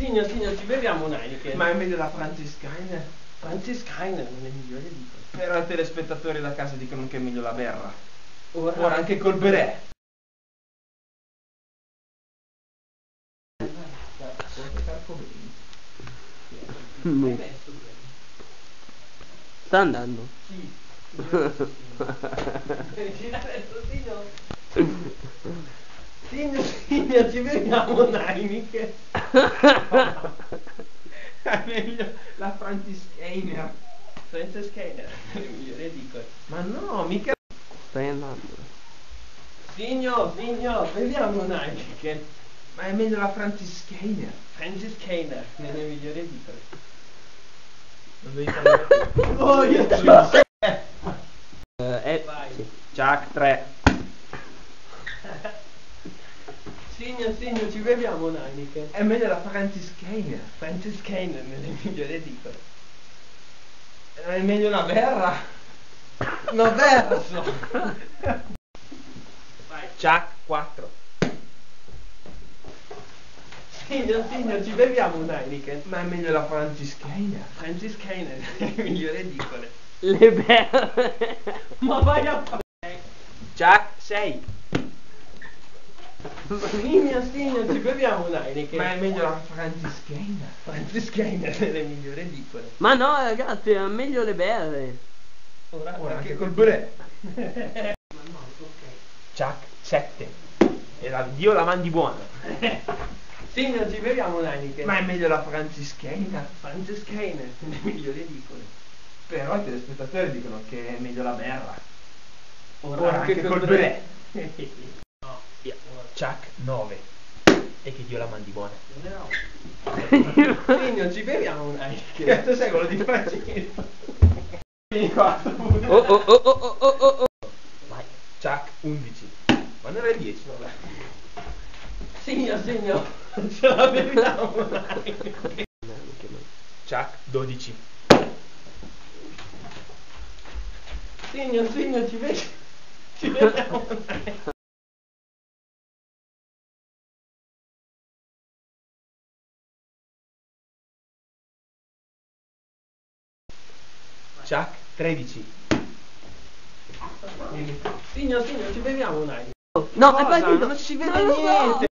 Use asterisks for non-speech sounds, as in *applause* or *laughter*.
Signor, signor, ci beviamo un Heineken. Ma è meglio la Franziskaner. Franziskaner non è migliore di questo. Però i telespettatori da casa dicono che è meglio la berra. Ora, Ora anche col berè. Bene. Sta andando. Sì. *laughs* Signor. Signor, signor, ci beviamo un Heineken. È meglio la. Franziskaner non è migliore di questo. Ma no, mica. Stai andando. Signor, signor, beviamo un Heineken. Ma è meglio la non è migliore di questo. Non devi parlare. Oh, io ti Eh, eh, Vai. sì. Chuck 3. Signor, signor, ci beviamo un Heineken. È meglio la non è migliore di questo. È meglio la berra. No, verso. Vai. Chuck 4. Signor, signor, ci beviamo un Heineken. Ma è meglio la non è *laughs* migliore di quelle. Le berre. Ma vai a fare. Chuck 6. Signor, signor, ci beviamo un Heineken. Ma è meglio la. Franziskaner non è migliore di quelle. Ma no, ragazzi, è meglio le berre. Ora, Ora anche col berè. Ma no, ok. Chuck 7. E la, Dio la mandi buona. *laughs* Signor, ci beviamo un Heineken. Ma è meglio la. Franziskaner non è *laughs* migliore di quelle. Però i telespettatori dicono che è meglio la berra. Ora, anche col berè. *laughs* Chuck 9. E che Dio la mandi buona. Signor, ci beviamo un Heineken. Cazzo sei quello di Francesco? Vieni qua. Oh oh oh oh oh oh oh. Vai. Chuck 11. Ma non era 10. Vabbè. Signor, signor, ce la beviamo un Heineken. Chuck 12. Signor, signor, ci bevi... Ci beviamo Chuck 13. Signor, signor, ci beviamo un Heineken. No, è partito. Non si vede niente.